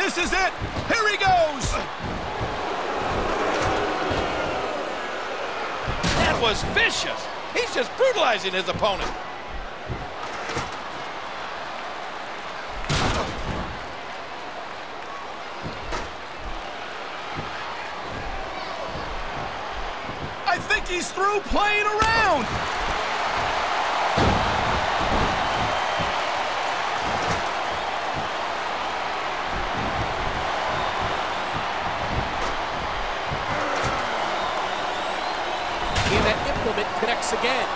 This is it. Here he goes. That was vicious. He's just brutalizing his opponent. I think he's through playing around. And that implement again.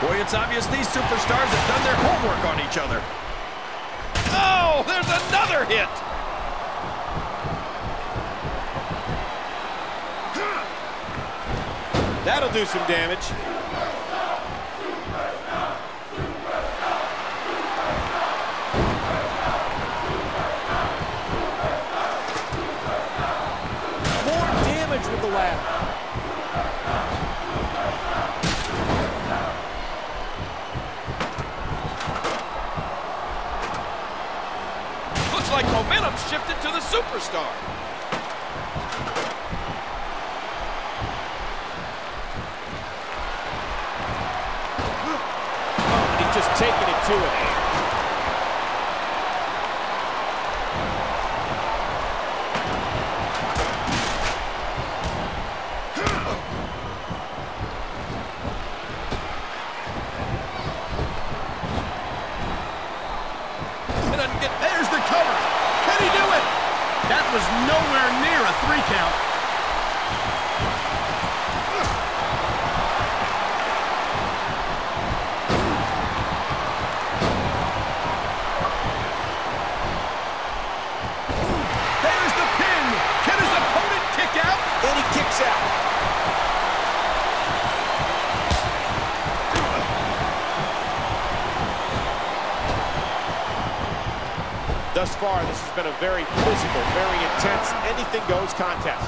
Boy, it's obvious these superstars have done their homework on each other. Oh, there's another hit. That'll do some damage. Superstar. And he's just taking it to it. Near Thus far, this has been a very physical, very intense, anything-goes contest.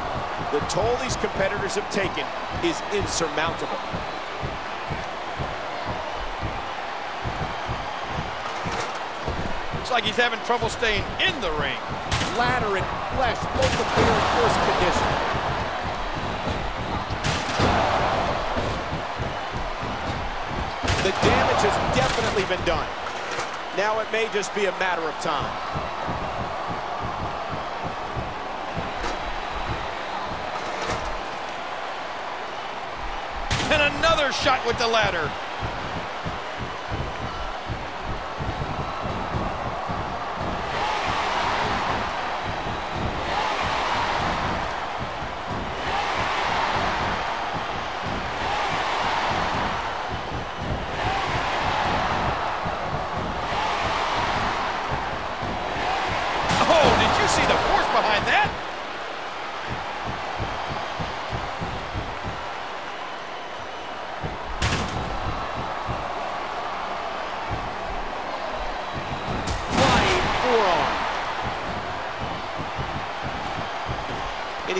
The toll these competitors have taken is insurmountable. Looks like he's having trouble staying in the ring. Ladder and flesh both appear in worse condition. The damage has definitely been done. Now it may just be a matter of time. And another shot with the ladder.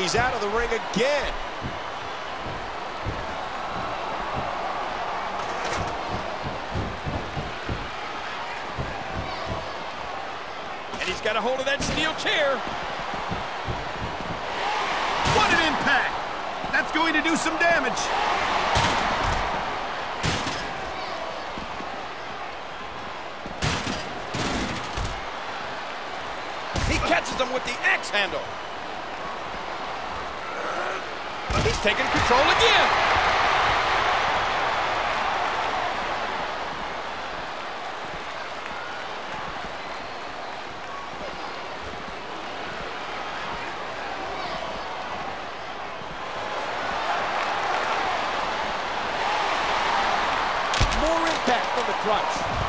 He's out of the ring again. And he's got a hold of that steel chair. What an impact. That's going to do some damage. He catches him with the axe handle. He's taking control again. More impact from the crutch.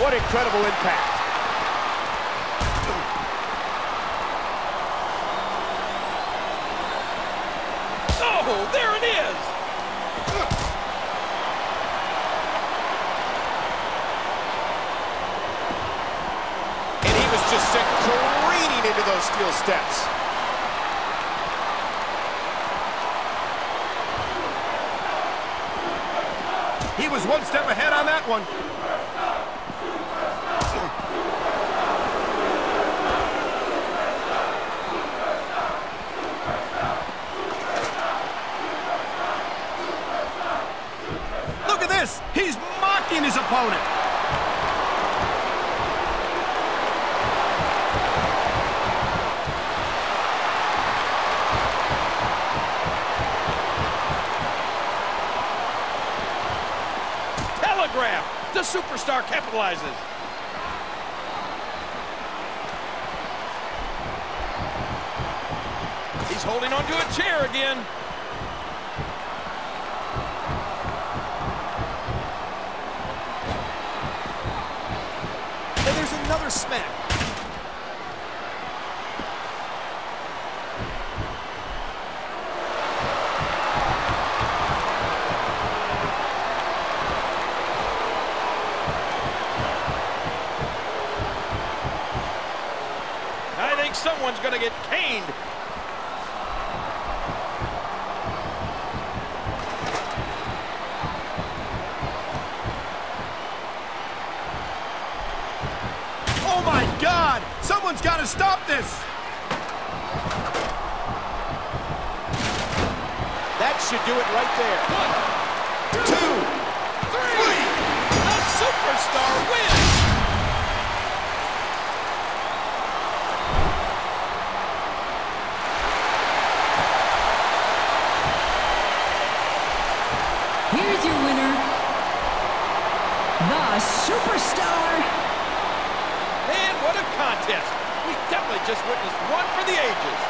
What incredible impact. Oh, there it is! And he was just sent careening into those steel steps. He was one step ahead on that one. He's mocking his opponent. Telegraph. The superstar capitalizes. He's holding onto a chair again. Another smack. I think someone's going to get caned. Oh, my God. Someone's got to stop this. That should do it right there. One, Two. three. The superstar wins. Here's your winner, the Superstar contest. We definitely just witnessed one for the ages.